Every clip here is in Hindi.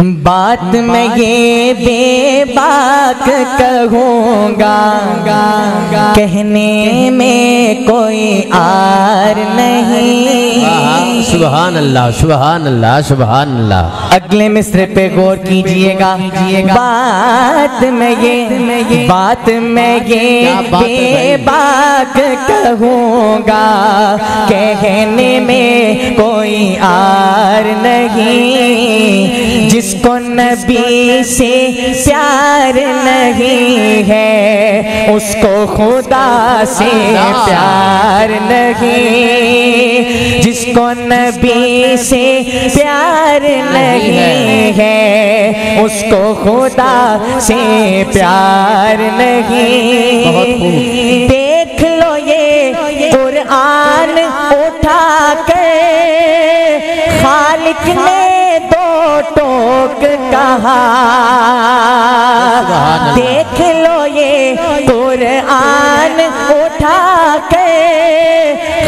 बात में ये बेबाक कहूँगा। कहने में कोई आर नहीं। सुबहान अल्लाह सुबहान अल्लाह सुबहान अल्लाह अगले मिस्र पे गौर कीजिएगा। बात में ये बात में ये बात कहूँगा कहने में कोई आर नहीं। जिसको नबी से प्यार नहीं है। उसको खुदा से प्यार नहीं। जिसको नबी से प्यार नहीं है। उसको खुदा से प्यार नहीं। देख लो ये कुरान उठा के खालिक ने कहा देख लो ये कुरान उठा के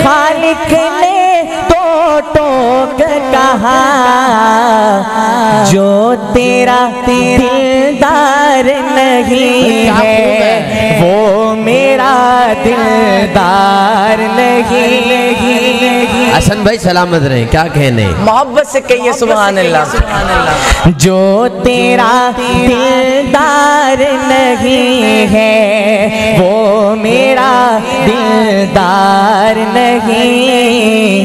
खालिक ने तो टोक कहा जो तेरा दिलदार नहीं है? वो मेरा दिलदार नहीं हसन भाई सलामत रहे क्या कहने? मोहब्बत से कहिए सुबहान अल्लाह जो तेरा दिलदार नहीं है वो मेरा दिलदार नहीं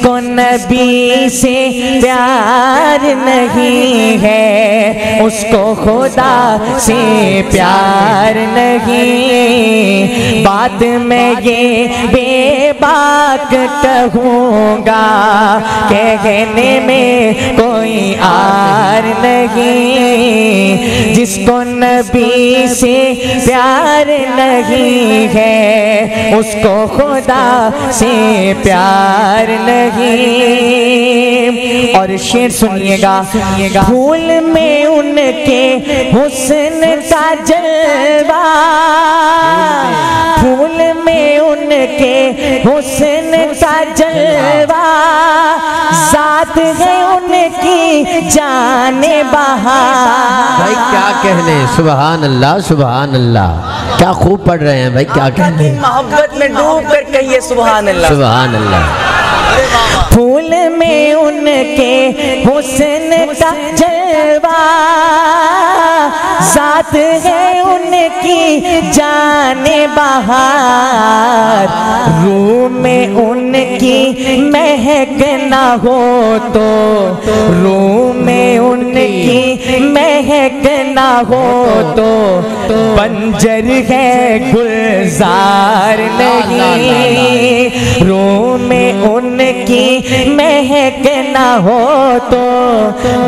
जिसको नबी से प्यार नहीं है, उसको खुदा से प्यार नहीं बात में ये बेबाक कहूँगा, कहने में कोई आर नहीं जिसको नबी से प्यार नहीं है उसको खुदा से प्यार नहीं। और शेर सुनिएगा सुनिएगा फूल में उनके हुसन का जलवा। फूल में उनके हुसन का जलवा। जात है उनकी जाने बहार। भाई क्या कहने? सुबह अल्लाह सुबहान अल्लाह क्या खूब पढ़ रहे हैं भाई क्या कहने? मोहब्बत में डूब कर कहिए सुबह अल्लाह सुबहान अल्लाह फूल में उनके हुसन का जलवा। जात है उनकी जाने बाहर। रूम में उनकी महक ना हो तो रूम में उनकी महक ना हो तो बंजर है गुलजार नहीं। रू में उनकी महक ना हो तो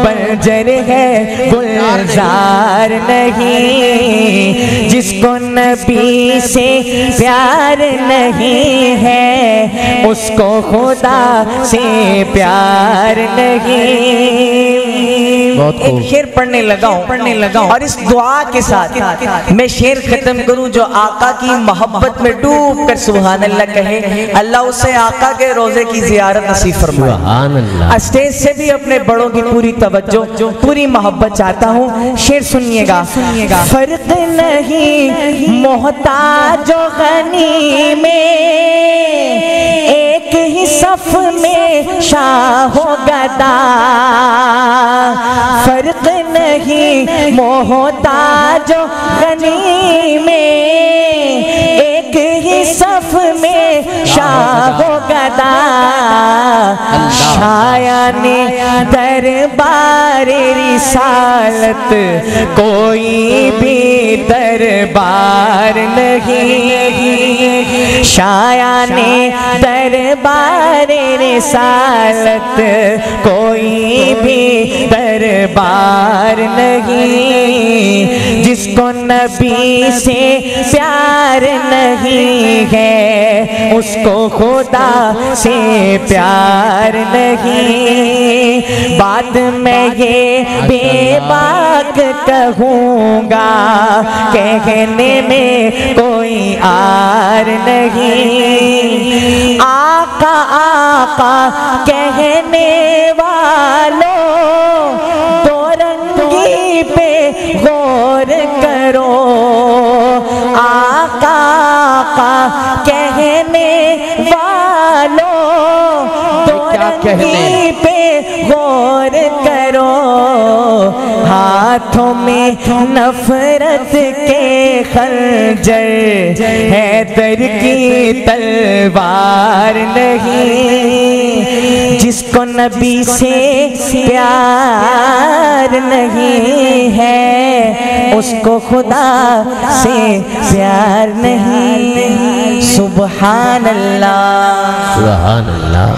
बंजर है गुलजार नहीं। जिसको नबी से प्यार नहीं है उसको खुदा से प्यार नहीं। बहुत शेर पढ़ने लगा पढ़ने लगा और इस दुआ के साथ मैं शेर खत्म करूँ जो आका की मोहब्बत में डूब कर सुबहान अल्लाह कहे। अल्लाह उसे आका के रोज़े की जियारत नसीब फरमाए। स्टेज से भी अपने बड़ों की पूरी तवज्जो पूरी मोहब्बत चाहता हूँ। शेर सुनिएगा। सुनिएगा फ़र्क नहीं मोहताज गनी में एक ही सफ में शाह गदा फ़र्क नहीं मोहताज गनी ने दरबार रिसालत। कोई भी दरबार नहीं। शाया ने दरबार रिसालत। कोई भी दरबार नहीं। जिसको नबी से प्यार नहीं है। उसको खुदा से प्यार नहीं। बात में ये बेबाक कहूँगा, कहने में कोई आर नहीं। आका आका कहने वालों वालों तो क्या कहने? पे गौर करो हाथों में नफरत के खंजर है तर की तलवार नहीं। जिसको नबी से प्यार नहीं है उसको खुदा से प्यार नहीं। सुबहान अल्लाह। सुबहान अल्लाह।